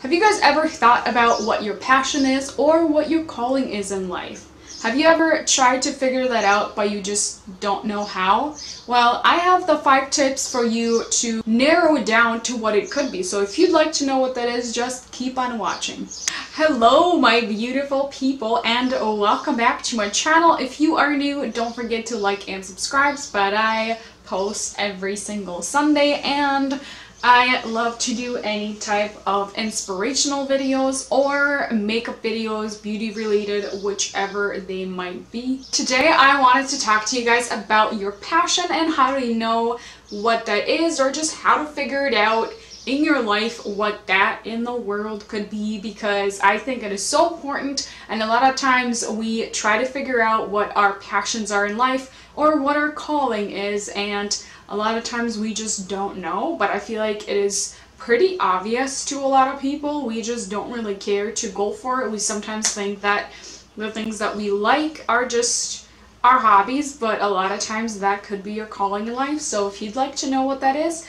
Have you guys ever thought about what your passion is or what your calling is in life? Have you ever tried to figure that out but you just don't know how? Well, I have the five tips for you to narrow it down to what it could be. So if you'd like to know what that is, just keep on watching. Hello, my beautiful people, and welcome back to my channel. If you are new, don't forget to like and subscribe, but I post every single Sunday and I love to do any type of inspirational videos or makeup videos, beauty related, whichever they might be. Today I wanted to talk to you guys about your passion and how to know what that is or just how to figure it out in your life what that in the world could be because I think it is so important and a lot of times we try to figure out what our passions are in life or what our calling is and a lot of times we just don't know, but I feel like it is pretty obvious to a lot of people. We just don't really care to go for it. We sometimes think that the things that we like are just our hobbies, but a lot of times that could be your calling in life. So if you'd like to know what that is,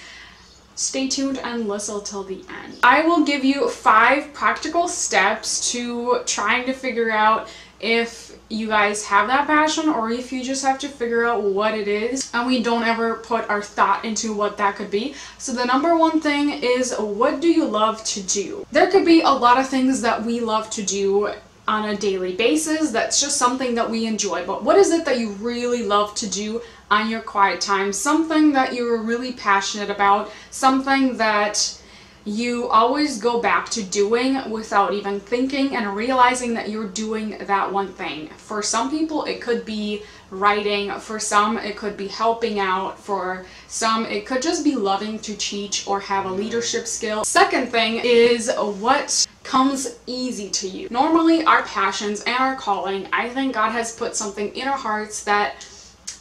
stay tuned and listen till the end. I will give you five practical steps to trying to figure out if you guys have that passion or if you just have to figure out what it is and we don't ever put our thought into what that could be. So the number one thing is what do you love to do? There could be a lot of things that we love to do on a daily basis that's just something that we enjoy but what is it that you really love to do on your quiet time something that you're really passionate about something that you always go back to doing without even thinking and realizing that you're doing that one thing. For some people, it could be writing. For some, it could be helping out. For some, it could just be loving to teach or have a leadership skill. Second thing is what comes easy to you. Normally, our passions and our calling, I think God has put something in our hearts that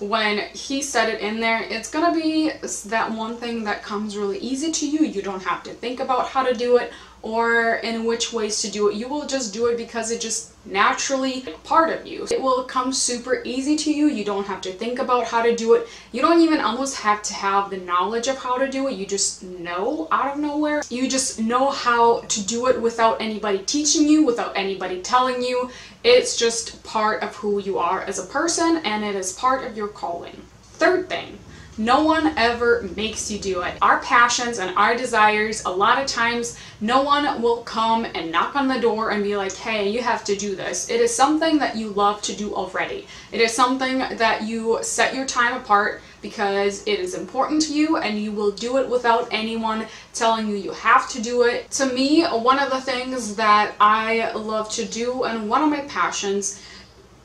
when he said it in there, it's gonna be that one thing that comes really easy to you. You don't have to think about how to do it or in which ways to do it. You will just do it because it just naturally part of you. It will come super easy to you. You don't have to think about how to do it. You don't even almost have to have the knowledge of how to do it. You just know out of nowhere. You just know how to do it without anybody teaching you, without anybody telling you. It's just part of who you are as a person and it is part of your calling. Third thing, no one ever makes you do it. Our passions and our desires, a lot of times, no one will come and knock on the door and be like, hey, you have to do this. It is something that you love to do already. It is something that you set your time apart because it is important to you and you will do it without anyone telling you you have to do it. To me, one of the things that I love to do and one of my passions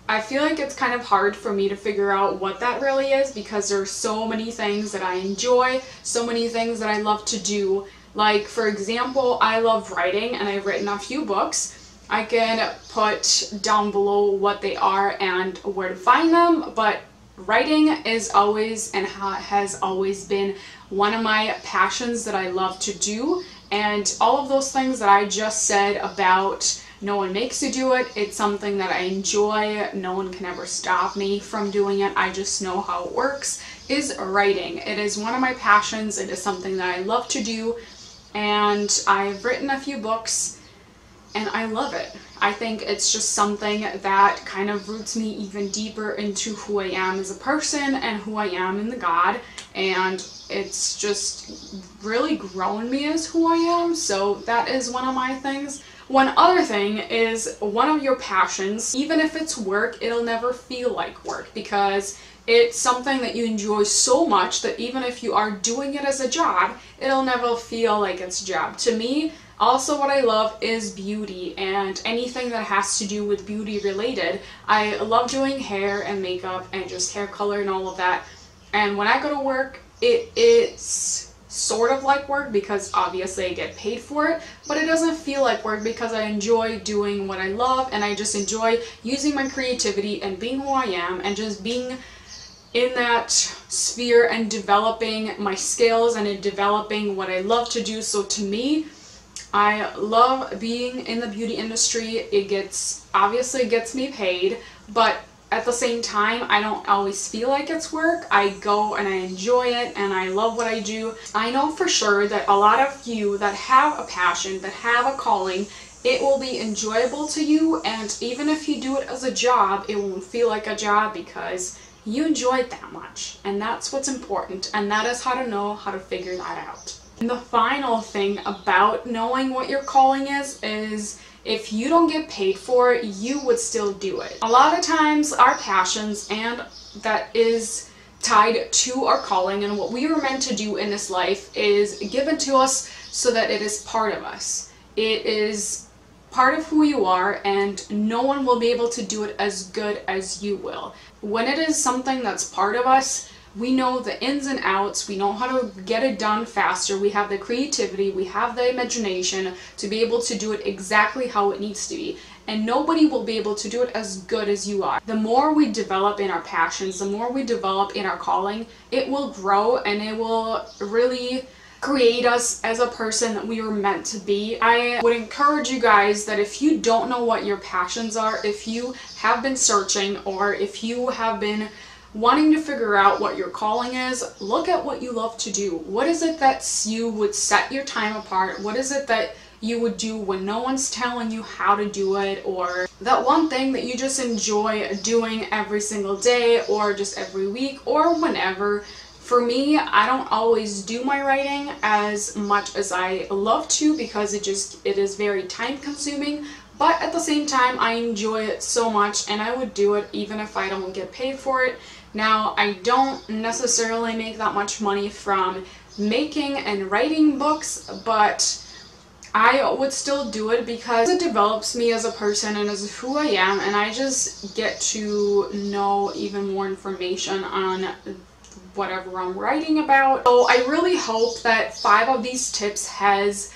I feel like it's kind of hard for me to figure out what that really is because there are so many things that I enjoy, so many things that I love to do. Like, for example, I love writing and I've written a few books. I can put down below what they are and where to find them, but writing is always and has always been one of my passions that I love to do. And all of those things that I just said about no one makes you do it. It's something that I enjoy. No one can ever stop me from doing it. I just know how it works. Is writing. It is one of my passions. It is something that I love to do. And I've written a few books and I love it. I think it's just something that kind of roots me even deeper into who I am as a person and who I am in the God. And it's just really grown me as who I am. So that is one of my things. One other thing is one of your passions, even if it's work, it'll never feel like work because it's something that you enjoy so much that even if you are doing it as a job, it'll never feel like it's a job. To me, also what I love is beauty and anything that has to do with beauty related. I love doing hair and makeup and just hair color and all of that. And when I go to work, it is sort of like work because obviously I get paid for it, but it doesn't feel like work because I enjoy doing what I love and I just enjoy using my creativity and being who I am and just being in that sphere and developing my skills and in developing what I love to do. So to me, I love being in the beauty industry. It gets, obviously gets me paid, but at the same time, I don't always feel like it's work. I go and I enjoy it and I love what I do. I know for sure that a lot of you that have a passion, that have a calling, it will be enjoyable to you and even if you do it as a job, it won't feel like a job because you enjoy it that much. And that's what's important and that is how to know how to figure that out. And the final thing about knowing what your calling is, is if you don't get paid for it, you would still do it. A lot of times our passions and that is tied to our calling and what we were meant to do in this life is given to us so that it is part of us. It is part of who you are and no one will be able to do it as good as you will. When it is something that's part of us, we know the ins and outs, we know how to get it done faster, we have the creativity, we have the imagination to be able to do it exactly how it needs to be. And nobody will be able to do it as good as you are. The more we develop in our passions, the more we develop in our calling, it will grow and it will really create us as a person that we were meant to be. I would encourage you guys that if you don't know what your passions are, if you have been searching or if you have been wanting to figure out what your calling is, look at what you love to do. What is it that you would set your time apart? What is it that you would do when no one's telling you how to do it or that one thing that you just enjoy doing every single day or just every week or whenever for me, I don't always do my writing as much as I love to because it just, it is very time consuming, but at the same time, I enjoy it so much and I would do it even if I don't get paid for it. Now, I don't necessarily make that much money from making and writing books, but I would still do it because it develops me as a person and as who I am and I just get to know even more information on whatever I'm writing about. So I really hope that five of these tips has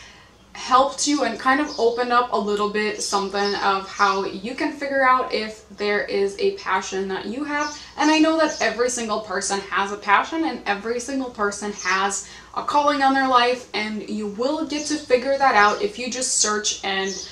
helped you and kind of opened up a little bit something of how you can figure out if there is a passion that you have. And I know that every single person has a passion and every single person has a calling on their life and you will get to figure that out if you just search and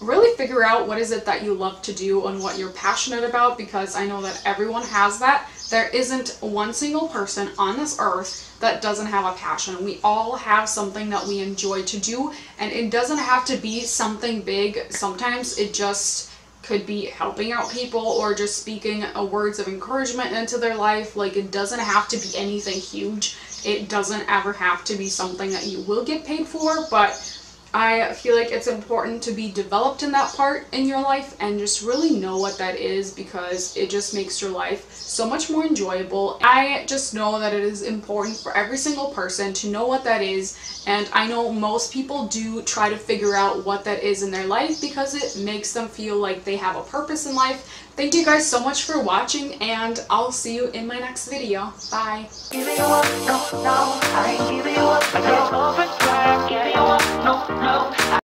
really figure out what is it that you love to do and what you're passionate about because I know that everyone has that. There isn't one single person on this earth that doesn't have a passion. We all have something that we enjoy to do and it doesn't have to be something big. Sometimes it just could be helping out people or just speaking uh, words of encouragement into their life. Like it doesn't have to be anything huge. It doesn't ever have to be something that you will get paid for, but I feel like it's important to be developed in that part in your life and just really know what that is because it just makes your life so much more enjoyable. I just know that it is important for every single person to know what that is and I know most people do try to figure out what that is in their life because it makes them feel like they have a purpose in life. Thank you guys so much for watching and I'll see you in my next video. Bye.